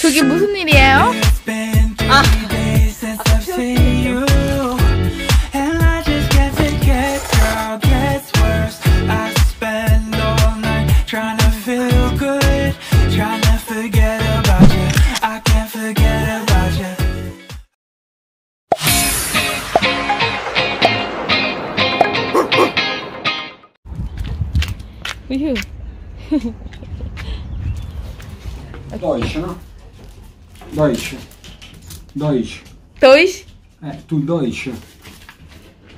저기 무슨 일이에요? Ah. days since I've seen you. And I just can't forget, girl, gets worse. I spend all night trying to feel good, trying to forget about you. I can't forget about you. 우유. Deutsch, no? Deutsch. Deutsch. Deutsch? Eh, tu Deutsch.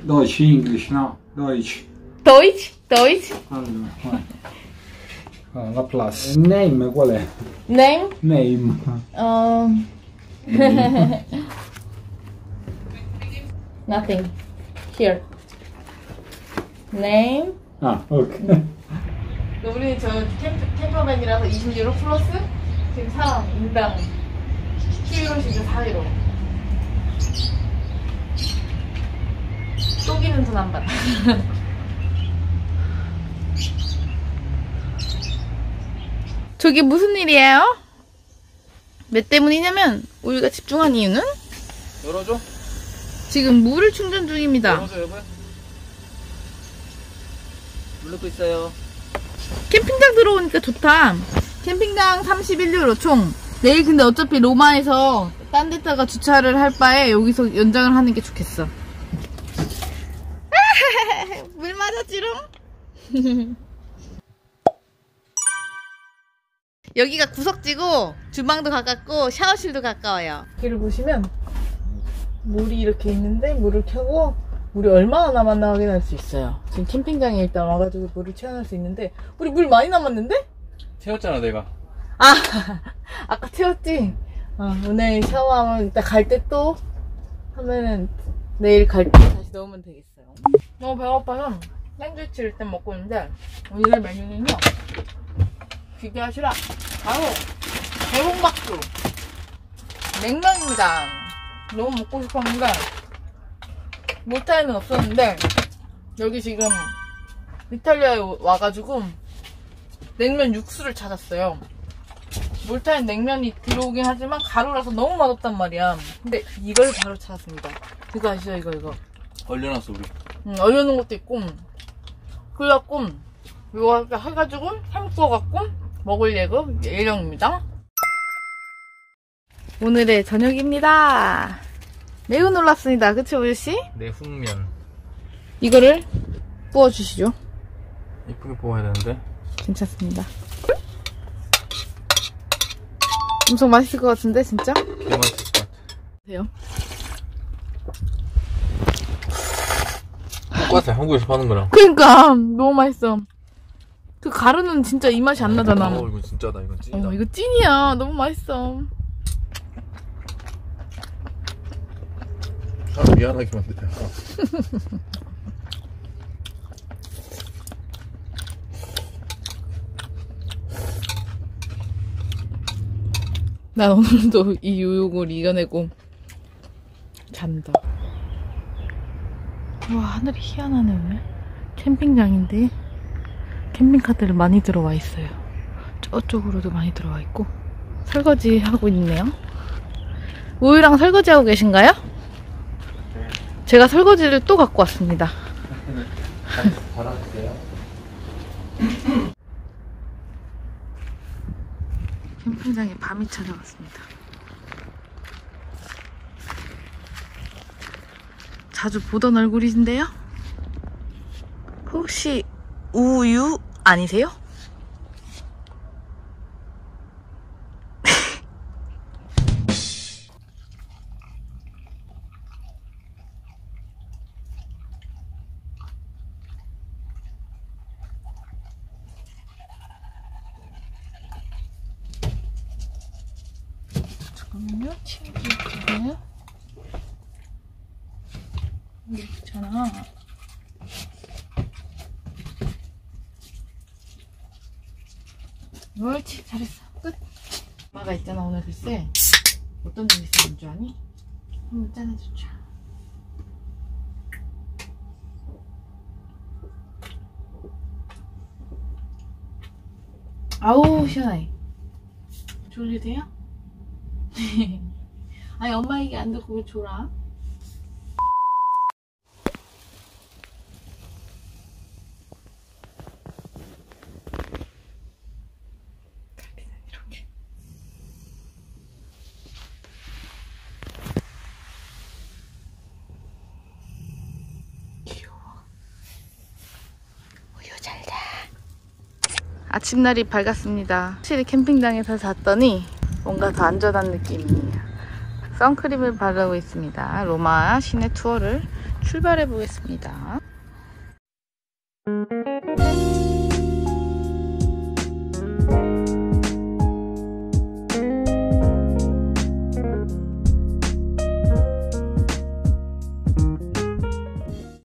Deutsch, English, no? Deutsch. Deutsch? Deutsch? Allora, vai. Ah, la plus. Name qual è? Name? Name. Um. Nothing. Here. Name? Ah, ok. 우리 저 캠프, 캠퍼밴이라서 20유로 플러스 지금 사람 인당 11유로씩 4유로. 쪼기는 돈 안 받아. 저기 무슨 일이에요? 몇 때문이냐면 우리가 집중한 이유는 열어줘. 지금 물을 충전 중입니다. 열어줘 여보야. 물 넣고 있어요. 캠핑장 들어오니까 좋다. 캠핑장 31유로 총. 내일 근데 어차피 로마에서 딴 데다가 주차를 할 바에 여기서 연장을 하는 게 좋겠어. 물 맞았지롱? 여기가 구석지고 주방도 가깝고 샤워실도 가까워요. 길을 보시면 물이 이렇게 있는데 물을 켜고 물이 얼마나 남았나 확인할 수 있어요. 지금 캠핑장에 일단 와가지고 물을 채워낼 수 있는데 우리 물 많이 남았는데? 채웠잖아 내가. 아 아까 채웠지? 어, 오늘 샤워하면 이따 갈 때 또 하면은 내일 갈 때 다시 넣으면 되겠어요. 너무 배고파서 샌드위치를 일단 먹고 있는데 오늘 메뉴는요 기대하시라 바로 대홍박주 냉면입니다. 너무 먹고 싶었는데 몰타에는 없었는데 여기 지금 이탈리아에 와가지고 냉면 육수를 찾았어요. 몰타엔 냉면이 들어오긴 하지만 가루라서 너무 맛없단 말이야. 근데 이걸 바로 찾았습니다. 이거 아시죠? 이거 이거. 얼려놨어 우리. 음, 얼려놓은 것도 있고 그래갖고 이거 이렇게 해가지고 햄구워갖고 먹을 예고 예정입니다. 오늘의 저녁입니다. 매우 놀랐습니다. 그쵸 우유씨? 내 흑면. 이거를 구워주시죠. 이쁘게 뽑아야 되는데. 괜찮습니다. 엄청 맛있을 것 같은데 진짜? 개 맛있을 것 같아. 돼요? 똑같아 한국에서 파는 거랑. 그러니까 너무 맛있어. 그 가루는 진짜 이 맛이 안 나잖아. 어 이건 진짜다 이건 찐이다. 어, 이거 찐이야. 너무 맛있어. 사람 미안하게 만드냐. 난 오늘도 이 유혹을 이겨내고 잔다. 와 하늘이 희한하네 오늘. 캠핑장인데 캠핑카들 많이 들어와 있어요. 저쪽으로도 많이 들어와 있고 설거지 하고 있네요. 우유랑 설거지 하고 계신가요? 제가 설거지를 또 갖고 왔습니다. 달아주세요. 캠핑장에 밤이 찾아왔습니다. 자주 보던 얼굴이신데요? 혹시 우유 아니세요? 잠깐만요. 치워줄게요. 여기 있잖아. 옳지, 잘했어. 끝. 엄마가 있잖아, 오늘 글쎄. 어떤 일 있었는 줄 아니? 한번 짠해주자. 아우, 시원해. 졸리세요? 아니 엄마 얘기 안 듣고 왜 졸아? 아침날이 밝았습니다. 확실히 캠핑장에서 잤더니 뭔가 더 안전한 느낌이에요. 선크림을 바르고 있습니다. 로마 시내 투어를 출발해 보겠습니다.